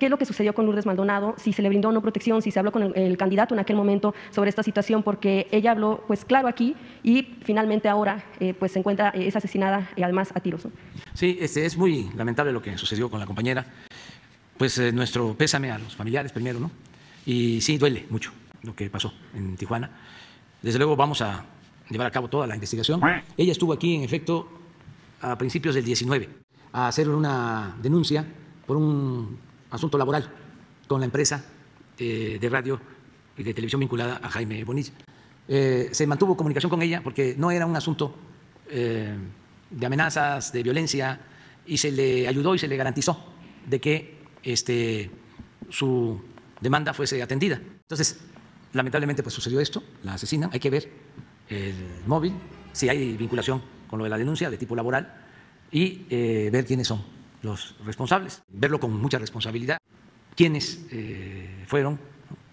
qué es lo que sucedió con Lourdes Maldonado, si se le brindó o no protección, si se habló con el, candidato en aquel momento sobre esta situación, porque ella habló, pues claro, aquí y finalmente ahora eh, pues se encuentra, eh, es asesinada y además a tiros. Sí, este, es muy lamentable lo que sucedió con la compañera. Pues eh, nuestro pésame a los familiares primero, ¿no? Y sí, duele mucho lo que pasó en Tijuana. Desde luego vamos a llevar a cabo toda la investigación. Ella estuvo aquí, en efecto, a principios del 19, a hacer una denuncia por un asunto laboral con la empresa eh, de radio y de televisión vinculada a Jaime Bonilla. Eh, se mantuvo comunicación con ella porque no era un asunto eh, de amenazas, de violencia, y se le ayudó y se le garantizó de que este, su demanda fuese atendida. Entonces, lamentablemente pues sucedió esto, la asesinan, hay que ver el móvil, si hay vinculación con lo de la denuncia de tipo laboral y ver quiénes son los responsables, verlo con mucha responsabilidad, quiénes eh, fueron,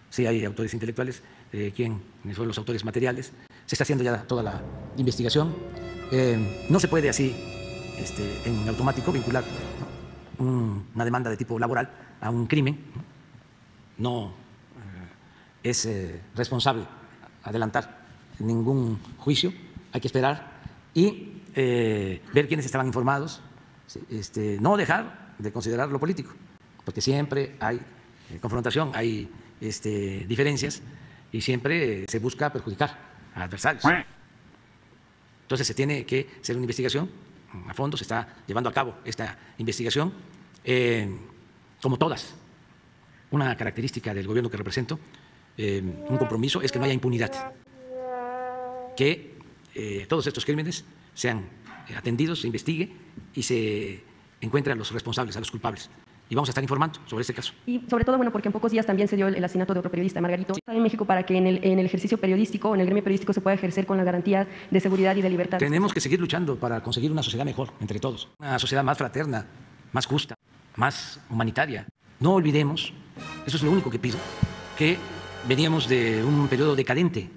si hay autores intelectuales, eh, quiénes fueron los autores materiales, se está haciendo ya toda la investigación, Eh, no se puede así este, en automático vincular un- una demanda de tipo laboral a un crimen, no eh, es responsable adelantar ningún juicio, hay que esperar y ver quiénes estaban informados, este, no dejar de considerar lo político, porque siempre hay eh, confrontación, hay este, diferencias y siempre eh, se busca perjudicar a adversarios. Entonces se tiene que hacer una investigación a fondo, se está llevando a cabo esta investigación, eh, como todas. Una característica del gobierno que represento, un compromiso, es que no haya impunidad, que eh, todos estos crímenes sean atendidos, se investigue y se encuentre a los responsables, a los culpables. Y vamos a estar informando sobre este caso. Y sobre todo, bueno, porque en pocos días también se dio el, el asesinato de otro periodista, Margarito. Está en México para que en el, en el ejercicio periodístico, en el gremio periodístico, se pueda ejercer con la garantía de seguridad y de libertad. Tenemos que seguir luchando para conseguir una sociedad mejor entre todos, una sociedad más fraterna, más justa, más humanitaria. No olvidemos, eso es lo único que pido, que veníamos de un periodo decadente